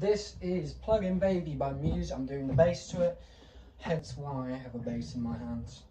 This is Plug In Baby by Muse. I'm doing the bass to it, hence why I have a bass in my hands.